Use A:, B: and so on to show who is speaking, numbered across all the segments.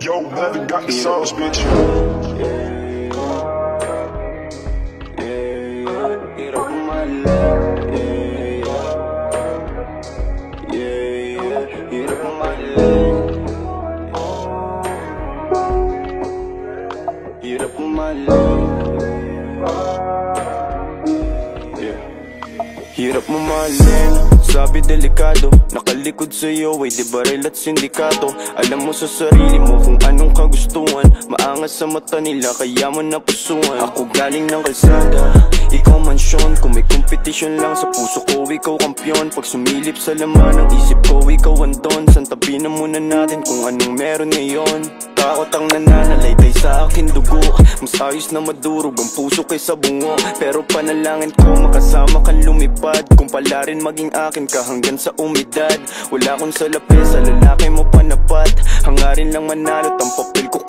A: Yo, Melvin got the sauce, bitch.
B: Hirap umalag Hirap mahalin Sabi delikado Nakalikod sa'yo ay di baril at sindikato? Alam mo sa sarili mo kung anong kagustuhan Maangas sa mata nila kaya mo napusuan Ako galing ng kalsada Ikaw mansyon Kung may kompetisyon lang sa puso ko. Ikaw kampyon Pag sumilip sa laman ng isip ko Ikaw andon. San tabi na muna natin kung anong meron ngayon? Takot ang nananalaytay sa akin dugo. Mas ayos na madurog ang puso kaysa bungo. Pero panalangin ko makasama kang lumipad. Kung pala rin maging akin ka hanggang sa umidad. Wala akong salapi sa lalaki mo panapat. Hangarin lang manalo ang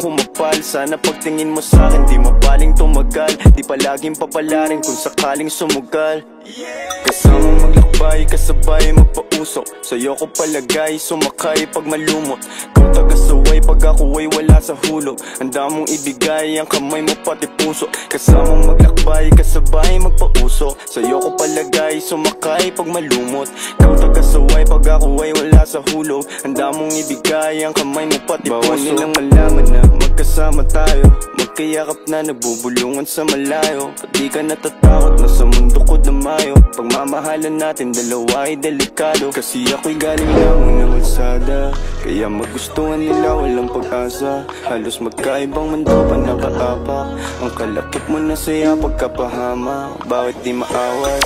B: kumapal. Sana pagtingin mo sa akin di mabaling tumagal. Di palaging papalarin kung sakaling sumugal. Kasama maglakbay, kasabay magpausok Sa'yo ko palagay, sumakay pag malumot. Kung tagasaway pag ako ay wala sa hulog Handa mong ibigay ang kamay mo pati puso. Kasama maglakbay, kasabay magpausok Sa'yo ko palagay, sumakay pag malumot. Kung tagasaway pag ako ay wala sa hulog Handa mong ibigay ang kamay mo pati puso. Bawal nilang malaman na magkasama tayo Magkayakap na nabubulungan sa malayo. At di ka natatakot na sa mundo ko damayo Pagmamahalan natin dalawa ay delikado. Kasi ako'y galing lang ng kalsada Kaya magustuhan nila walang pag-asa. Halos magkaibang mundo pa nakatapak Ang kalakip mo na saya pagkapahama. Bakit di maawat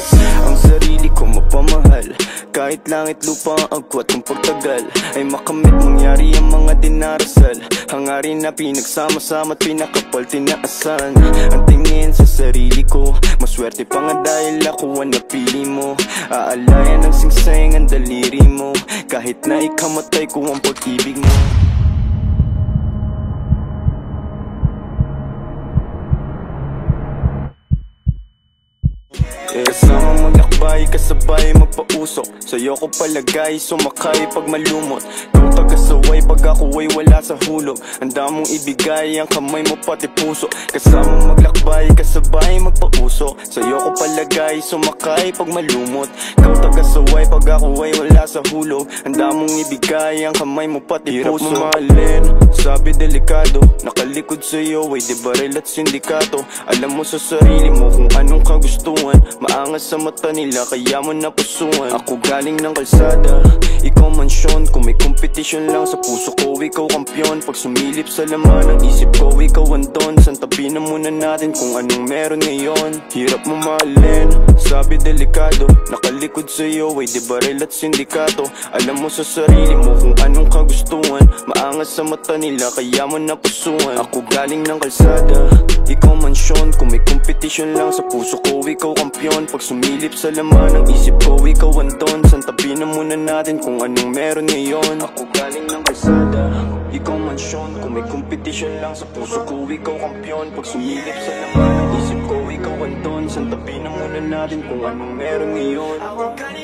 B: Ang sarili ko mapamahal? Kahit langit lupa ang agwat ng pagtagal. Ay makamit mangyari ang mga dinarasal. Hangarin na pinagsama-sama at pinakapal tinaasan. Ang tingin sa sarili ko Maswerte pa nga dahil ako ang napili mo. Aalayan ng singseng ang daliri mo. Kahit na ikamatay ko ang pag-ibig mo. Kasama maglakbay, kasabay magpausok. Sa'yo ko palagay, sumakay pag malumot Tagasaway pag ako ay wala sa hulog. Handa mong ibigay ang kamay mo pati puso. Kasama maglakbay, kasabay magpausok Sa'yo ko palagay, sumakay pag malumot. Kung tagasaway pag ako ay wala sa hulog Handa mong ibigay ang kamay mo pati
C: Hirap
B: puso.
C: mo
B: mahalin, sabi delikado. Nakalikod sa'yo ay di baril at sindikato? Alam mo sa sarili mo kung anong kagustuhan. Maangas sa mata nila kaya mo napusuan Ako galing ng kalsada Ikaw mansyon Kung may kompetisyon lang sa puso ko Ikaw kampyon Pag sumilip sa laman ng isip ko Ikaw andon San tabi na muna natin kung anong meron ngayon Hirap mo mahalin. Sabi delikado. Nakalikod sa'yo ay di baril at sindikato. Alam mo sa sarili mo kung anong kagustuhan. Maangas sa mata nila kaya mo napusuan Ako galing ng kalsada. Ikaw mansyon Kung may kompetisyon lang sa puso ko Ikaw kampyon Pag sumilip sa laman ng isip ko Ikaw andon San tabi na muna natin kung anong meron ngayon. Ako galing ng kalsada. Ikaw mansyon Kung may kompetisyon lang sa puso ko Ikaw kampyon Pag sumilip sa laman ng isip ko San tabi na muna natin kung anong meron ngayon.
C: Ako kanina